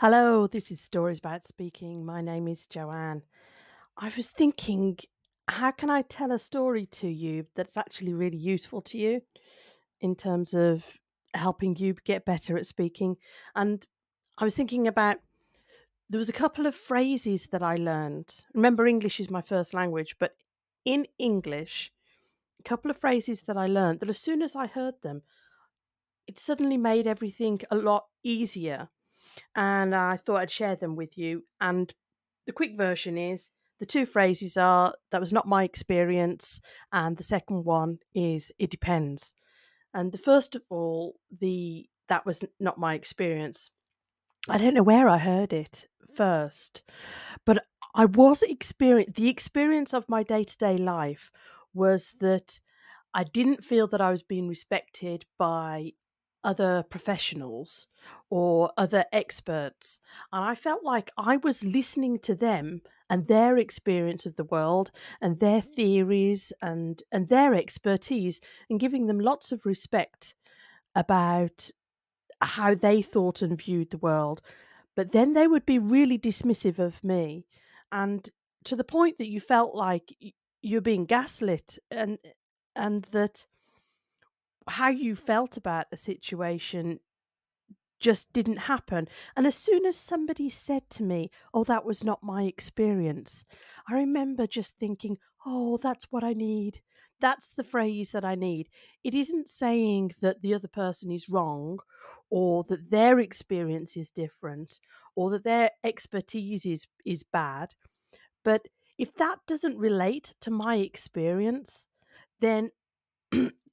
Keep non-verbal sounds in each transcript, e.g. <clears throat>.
Hello, this is Stories About Speaking. My name is Joanne. I was thinking, how can I tell a story to you that's actually really useful to you in terms of helping you get better at speaking? And I was thinking about there was a couple of phrases that I learned. Remember, English is my first language, but in English, a couple of phrases that I learned that as soon as I heard them, it suddenly made everything a lot easier and I thought I'd share them with you. And the quick version is the two phrases are that was not my experience, and the second one is it depends. And the first of all, the that was not my experience. I don't know where I heard it first, but I was experience the experience of my day to day life was that I didn't feel that I was being respected by other professionals or other experts. And I felt like I was listening to them and their experience of the world and their theories and, and their expertise and giving them lots of respect about how they thought and viewed the world. But then they would be really dismissive of me. And to the point that you felt like you're being gaslit and and that how you felt about the situation just didn't happen. And as soon as somebody said to me, Oh, that was not my experience, I remember just thinking, Oh, that's what I need. That's the phrase that I need. It isn't saying that the other person is wrong or that their experience is different or that their expertise is, is bad. But if that doesn't relate to my experience, then <clears throat>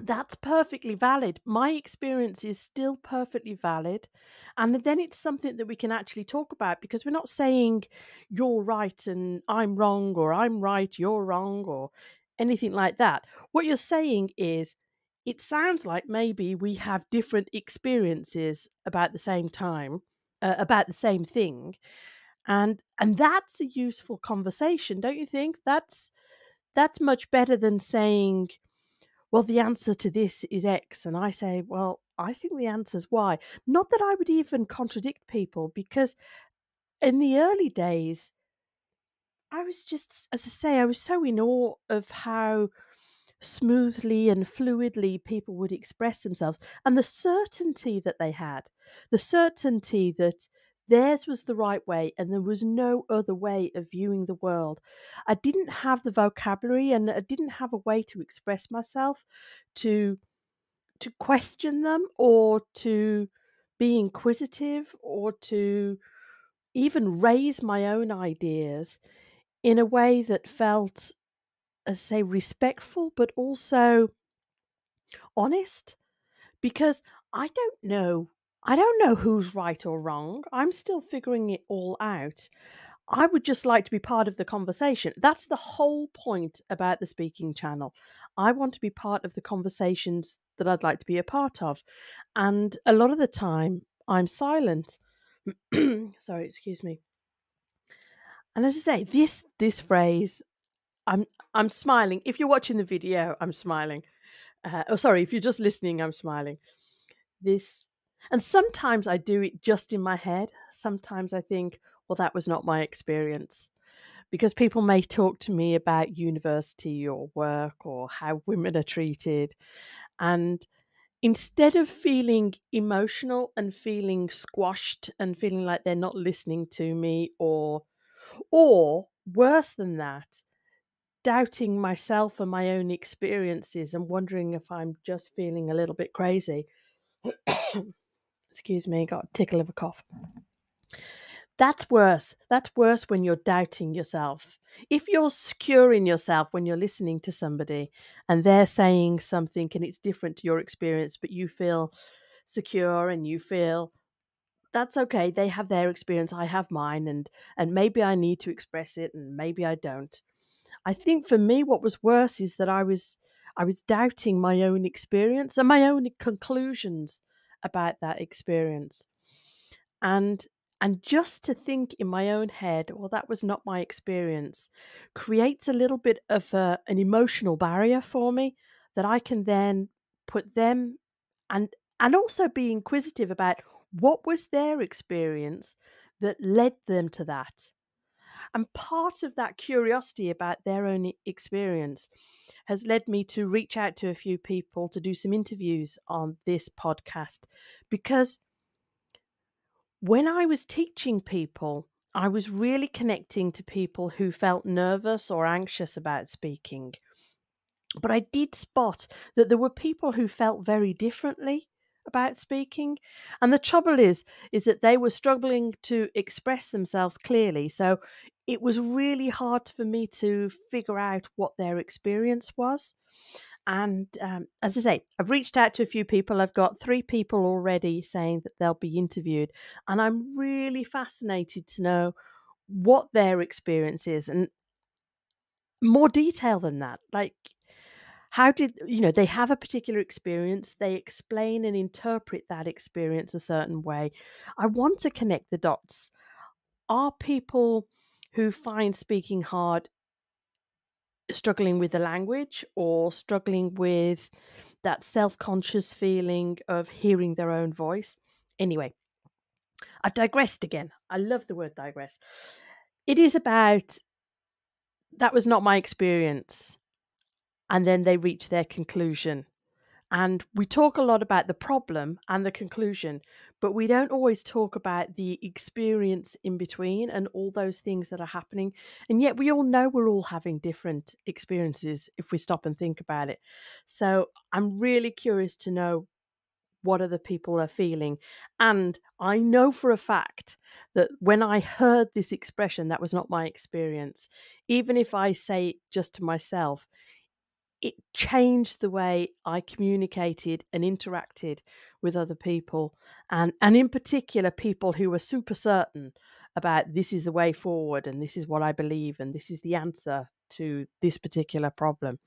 that's perfectly valid. My experience is still perfectly valid. And then it's something that we can actually talk about because we're not saying you're right and I'm wrong, or I'm right, you're wrong, or anything like that. What you're saying is, it sounds like maybe we have different experiences about the same time, uh, about the same thing. And and that's a useful conversation, don't you think? That's that's much better than saying well, the answer to this is X. And I say, well, I think the answer is Y. Not that I would even contradict people because in the early days, I was just, as I say, I was so in awe of how smoothly and fluidly people would express themselves and the certainty that they had, the certainty that Theirs was the right way, and there was no other way of viewing the world. I didn't have the vocabulary and I didn't have a way to express myself, to to question them or to be inquisitive or to even raise my own ideas in a way that felt as say respectful but also honest because I don't know I don't know who's right or wrong. I'm still figuring it all out. I would just like to be part of the conversation. That's the whole point about the speaking channel. I want to be part of the conversations that I'd like to be a part of. And a lot of the time, I'm silent. <clears throat> Sorry, excuse me. And as I say, this this phrase, I'm I'm smiling. If you're watching the video, I'm smiling. Uh, oh, sorry, if you're just listening, I'm smiling. This and sometimes I do it just in my head. Sometimes I think, well, that was not my experience. Because people may talk to me about university or work or how women are treated. And instead of feeling emotional and feeling squashed and feeling like they're not listening to me or or worse than that doubting myself and my own experiences and wondering if I'm just feeling a little bit crazy excuse me, got a tickle of a cough. That's worse. That's worse when you're doubting yourself. If you're secure in yourself when you're listening to somebody and they're saying something and it's different to your experience, but you feel secure and you feel that's okay. They have their experience, I have mine, and and maybe I need to express it and maybe I don't. I think for me what was worse is that I was I was doubting my own experience and my own conclusions about that experience. And and just to think in my own head, well, that was not my experience, creates a little bit of a, an emotional barrier for me that I can then put them and and also be inquisitive about What was their experience that led them to that? And part of that curiosity about their own experience has led me to reach out to a few people to do some interviews on this podcast because when I was teaching people, I was really connecting to people who felt nervous or anxious about speaking. But I did spot that there were people who felt very differently about speaking. And the trouble is, is that they were struggling to express themselves clearly. So it was really hard for me to figure out what their experience was. And um, as I say, I've reached out to a few people. I've got three people already saying that they'll be interviewed. And I'm really fascinated to know what their experience is and more detail than that. Like, how did, you know, they have a particular experience, they explain and interpret that experience a certain way. I want to connect the dots. Are people who find speaking hard struggling with the language or struggling with that self conscious feeling of hearing their own voice. Anyway, I've digressed again. I love the word digress. It is about that was not my experience. And then they reach their conclusion. And we talk a lot about the problem and the conclusion, but we don't always talk about the experience in between and all those things that are happening. And yet we all know we're all having different experiences if we stop and think about it. So I'm really curious to know what other people are feeling. And I know for a fact that when I heard this expression, that was not my experience. Even if I say it just to myself, it changed the way I communicated and interacted with other people, and and in particular people who were super certain about this is the way forward and this is what I believe and this is the answer to this particular problem.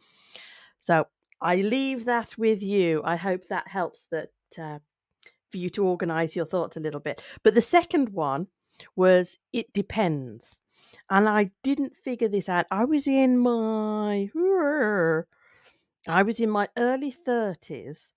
So I leave that with you. I hope that helps that uh, for you to organize your thoughts a little bit. But the second one was it depends. And I didn't figure this out. I was in my I was in my early 30s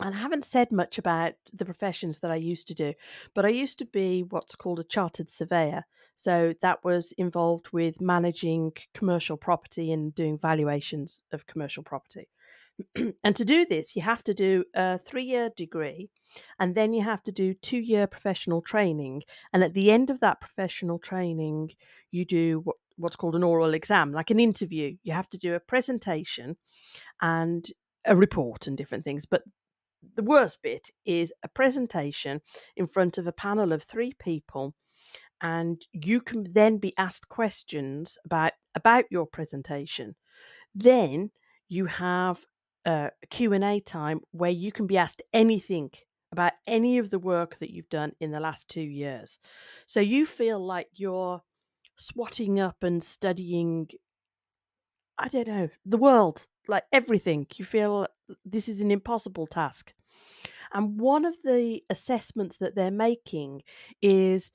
and I haven't said much about the professions that I used to do, but I used to be what's called a chartered surveyor. So that was involved with managing commercial property and doing valuations of commercial property. <clears throat> and to do this, you have to do a three year degree and then you have to do two year professional training. And at the end of that professional training, you do what, what's called an oral exam, like an interview. You have to do a presentation and a report and different things. But the worst bit is a presentation in front of a panel of three people and you can then be asked questions about about your presentation then you have a q&a time where you can be asked anything about any of the work that you've done in the last two years so you feel like you're swatting up and studying i don't know the world like everything. You feel this is an impossible task. And one of the assessments that they're making is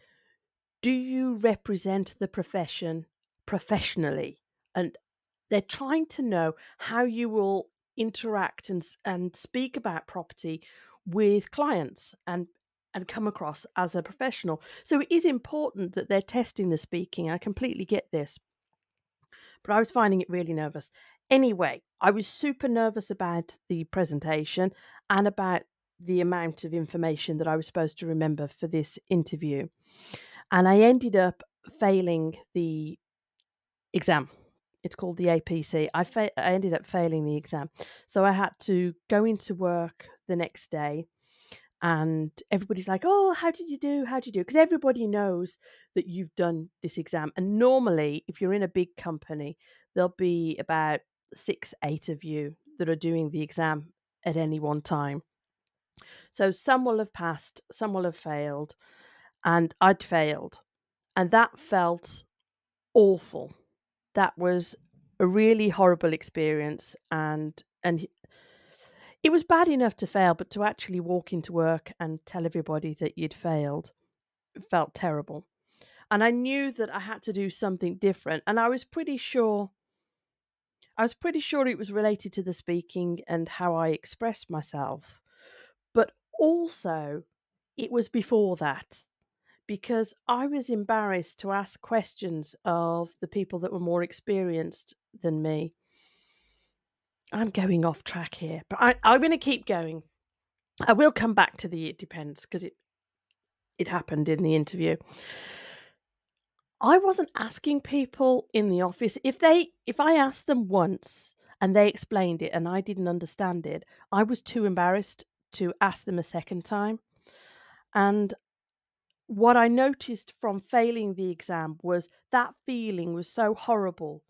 do you represent the profession professionally? And they're trying to know how you will interact and, and speak about property with clients and and come across as a professional. So it is important that they're testing the speaking. I completely get this. But I was finding it really nervous. Anyway, I was super nervous about the presentation and about the amount of information that I was supposed to remember for this interview. And I ended up failing the exam. It's called the APC. I, fa- I ended up failing the exam. So I had to go into work the next day and everybody's like, "Oh, how did you do? How did you do?" Because everybody knows that you've done this exam. And normally, if you're in a big company, there'll be about six, eight of you that are doing the exam at any one time. So some will have passed, some will have failed, and I'd failed. And that felt awful. That was a really horrible experience and and it was bad enough to fail, but to actually walk into work and tell everybody that you'd failed felt terrible. And I knew that I had to do something different. And I was pretty sure I was pretty sure it was related to the speaking and how I expressed myself. But also, it was before that because I was embarrassed to ask questions of the people that were more experienced than me. I'm going off track here, but I, I'm going to keep going. I will come back to the it depends because it it happened in the interview. I wasn't asking people in the office if they if I asked them once and they explained it and I didn't understand it, I was too embarrassed to ask them a second time. And what I noticed from failing the exam was that feeling was so horrible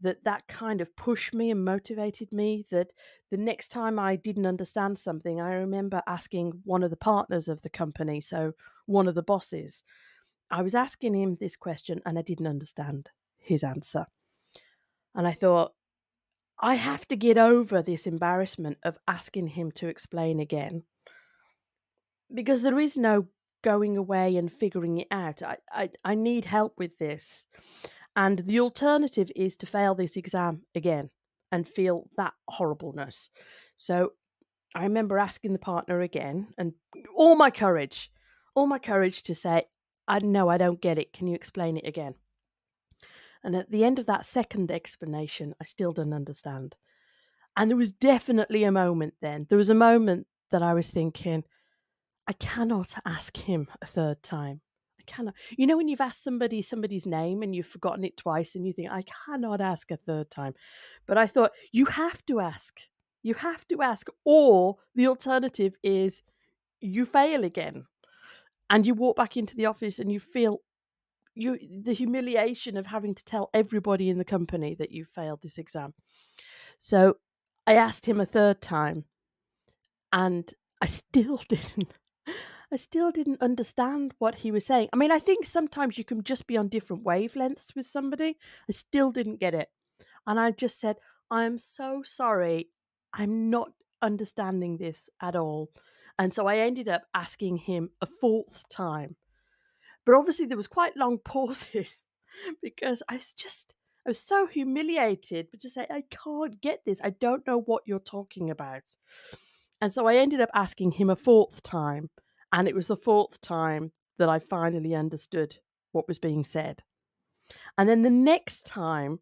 that that kind of pushed me and motivated me that the next time I didn't understand something, I remember asking one of the partners of the company, so one of the bosses, I was asking him this question and I didn't understand his answer. And I thought, I have to get over this embarrassment of asking him to explain again because there is no going away and figuring it out. I, I, I need help with this. And the alternative is to fail this exam again and feel that horribleness. So I remember asking the partner again and all my courage, all my courage to say, I know I don't get it. Can you explain it again? And at the end of that second explanation, I still didn't understand. And there was definitely a moment then. There was a moment that I was thinking, I cannot ask him a third time. Cannot. You know, when you've asked somebody somebody's name and you've forgotten it twice and you think, I cannot ask a third time. But I thought, you have to ask. You have to ask. Or the alternative is you fail again and you walk back into the office and you feel you the humiliation of having to tell everybody in the company that you failed this exam. So I asked him a third time and I still <laughs> didn't I still didn't understand what he was saying. I mean, I think sometimes you can just be on different wavelengths with somebody. I still didn't get it. And I just said, I'm so sorry. I'm not understanding this at all. And so I ended up asking him a fourth time. But obviously, there was quite long <laughs> pauses <laughs> because I was just, I was so humiliated, but just say, I can't get this. I don't know what you're talking about. And so I ended up asking him a fourth time. And it was the fourth time that I finally understood what was being said. And then the next time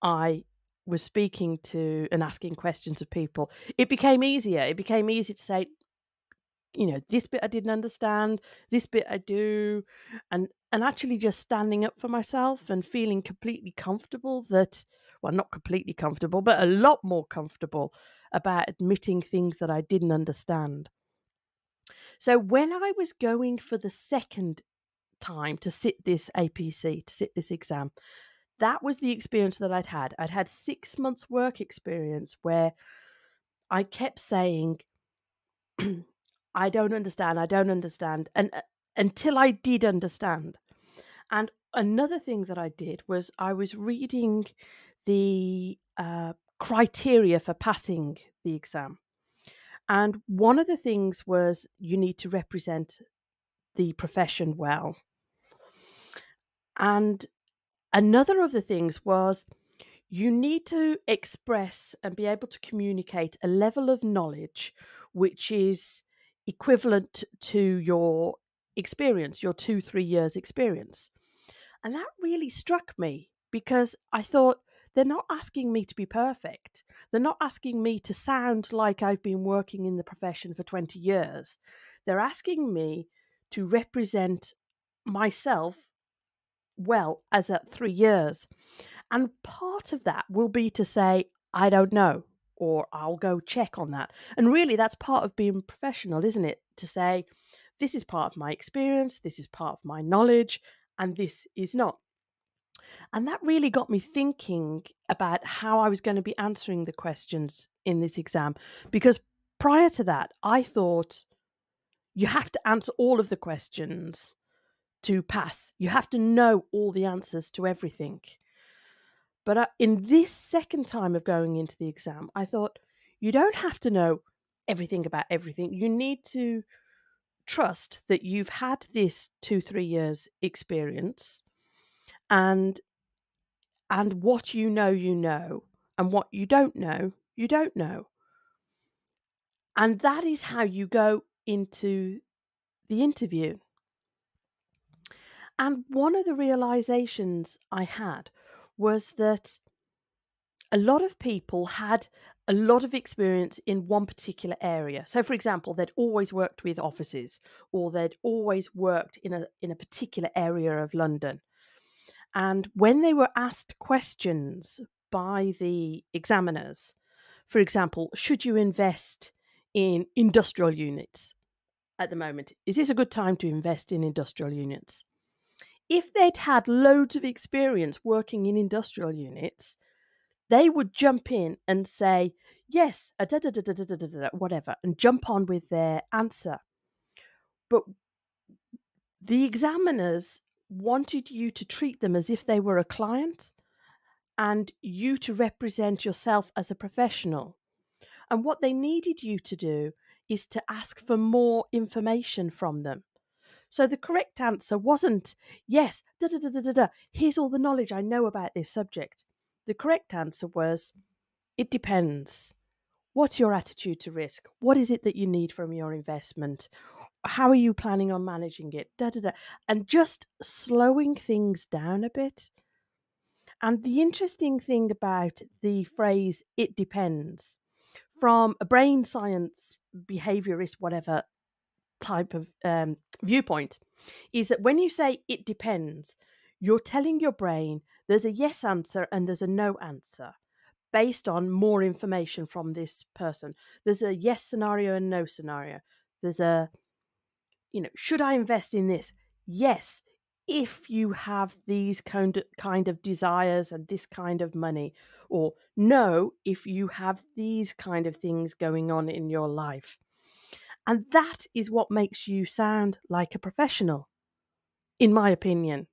I was speaking to and asking questions of people, it became easier. It became easy to say, you know this bit i didn't understand this bit i do and and actually just standing up for myself and feeling completely comfortable that well not completely comfortable but a lot more comfortable about admitting things that i didn't understand so when i was going for the second time to sit this apc to sit this exam that was the experience that i'd had i'd had 6 months work experience where i kept saying <clears throat> I don't understand. I don't understand. And uh, until I did understand. And another thing that I did was I was reading the uh, criteria for passing the exam. And one of the things was you need to represent the profession well. And another of the things was you need to express and be able to communicate a level of knowledge which is equivalent to your experience, your two, three years experience. And that really struck me because I thought they're not asking me to be perfect. They're not asking me to sound like I've been working in the profession for 20 years. They're asking me to represent myself well as at three years. And part of that will be to say, I don't know or I'll go check on that. And really, that's part of being professional, isn't it? To say, this is part of my experience, this is part of my knowledge, and this is not. And that really got me thinking about how I was going to be answering the questions in this exam. Because prior to that, I thought you have to answer all of the questions to pass, you have to know all the answers to everything. But uh, in this second time of going into the exam, I thought you don't have to know everything about everything. You need to trust that you've had this two, three years experience and and what you know, you know, and what you don't know, you don't know. And that is how you go into the interview. And one of the realizations I had was that a lot of people had a lot of experience in one particular area. So, for example, they'd always worked with offices, or they'd always worked in a in a particular area of London. And when they were asked questions by the examiners, for example, should you invest in industrial units at the moment? Is this a good time to invest in industrial units? If they'd had loads of experience working in industrial units, they would jump in and say, yes, whatever, and jump on with their answer. But the examiners wanted you to treat them as if they were a client and you to represent yourself as a professional. And what they needed you to do is to ask for more information from them. So the correct answer wasn't, yes, da da da da da da, here's all the knowledge I know about this subject. The correct answer was, it depends. What's your attitude to risk? What is it that you need from your investment? How are you planning on managing it? Da, da, da. And just slowing things down a bit. And the interesting thing about the phrase, it depends, from a brain science, behaviorist, whatever type of um, viewpoint, is that when you say it depends, you're telling your brain there's a yes answer and there's a no answer based on more information from this person. There's a yes scenario and no scenario. There's a, you know, should I invest in this? Yes, if you have these kind of, kind of desires and this kind of money. Or no, if you have these kind of things going on in your life. And that is what makes you sound like a professional, in my opinion,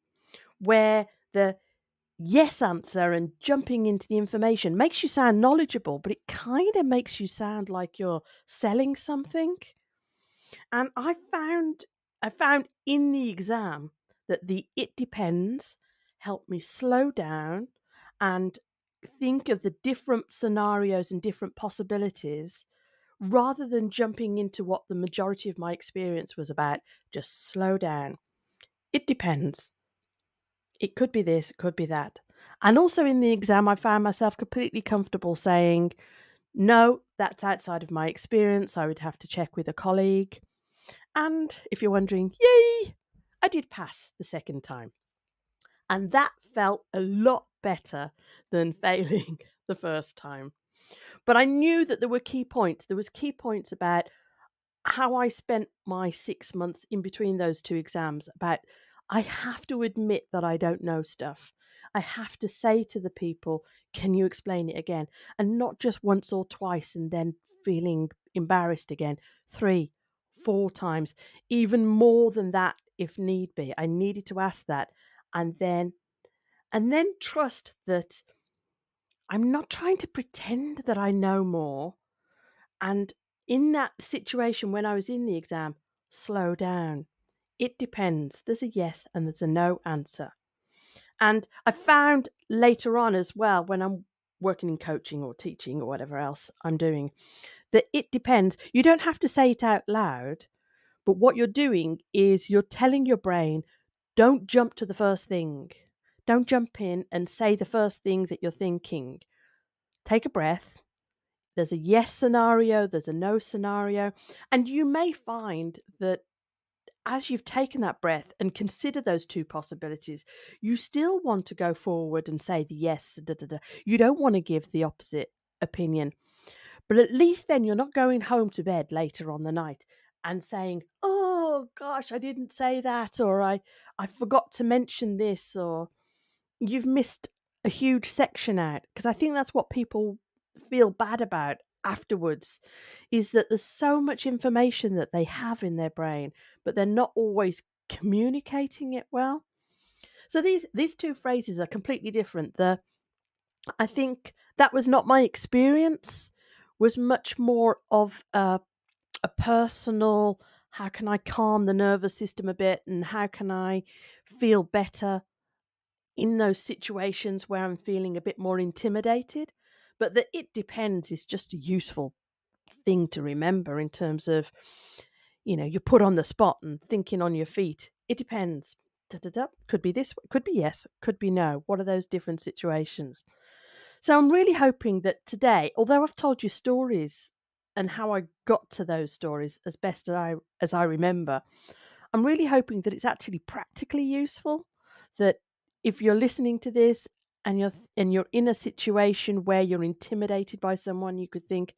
where the yes answer and jumping into the information makes you sound knowledgeable, but it kind of makes you sound like you're selling something. And I found I found in the exam that the it depends helped me slow down and think of the different scenarios and different possibilities rather than jumping into what the majority of my experience was about. Just slow down. It depends. It could be this, it could be that. And also in the exam, I found myself completely comfortable saying, no, that's outside of my experience. I would have to check with a colleague. And if you're wondering, yay, I did pass the second time. And that felt a lot better than <laughs> failing the first time. But I knew that there were key points. There was key points about how I spent my six months in between those two exams, about I have to admit that I don't know stuff. I have to say to the people, Can you explain it again? And not just once or twice and then feeling embarrassed again. Three, four times, even more than that if need be. I needed to ask that. And then, and then trust that I'm not trying to pretend that I know more. And in that situation, when I was in the exam, slow down it depends. There's a yes and there's a no answer. And I found later on as well, when I'm working in coaching or teaching or whatever else I'm doing, that it depends. You don't have to say it out loud, but what you're doing is you're telling your brain, don't jump to the first thing. Don't jump in and say the first thing that you're thinking. Take a breath. There's a yes scenario, there's a no scenario. And you may find that as you've taken that breath and consider those two possibilities, you still want to go forward and say the yes. Da, da, da. You don't want to give the opposite opinion. But at least then you're not going home to bed later on the night and saying, "Oh gosh, I didn't say that," or "I I forgot to mention this," or you've missed a huge section out. Because I think that's what people feel bad about afterwards is that there's so much information that they have in their brain, but they're not always communicating it well. So these these two phrases are completely different. The I think that was not my experience. Was much more of a a personal. How can I calm the nervous system a bit, and how can I feel better in those situations where I'm feeling a bit more intimidated? But that it depends is just a useful thing to remember in terms of you know, you're put on the spot and thinking on your feet. It depends. Da-da-da. Could be this, could be yes, could be no. What are those different situations? So I'm really hoping that today, although I've told you stories and how I got to those stories as best as I as I remember, I'm really hoping that it's actually practically useful. That if you're listening to this and you're and you're in a situation where you're intimidated by someone, you could think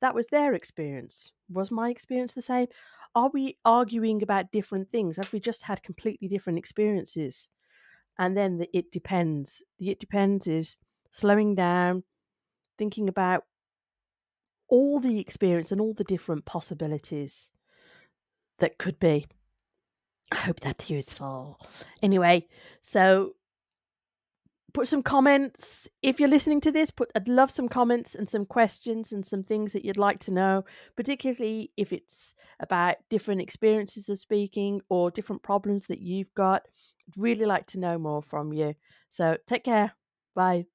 that was their experience. Was my experience the same? Are we arguing about different things? Have we just had completely different experiences? And then the it depends. The it depends is slowing down, thinking about all the experience and all the different possibilities that could be. I hope that's useful. Anyway, so put some comments. If you're listening to this put i'd love some comments and some questions and some things that you'd like to know particularly if it's about different experiences of speaking or different problems that you've got. I'd really like to know more from you. So take care. Bye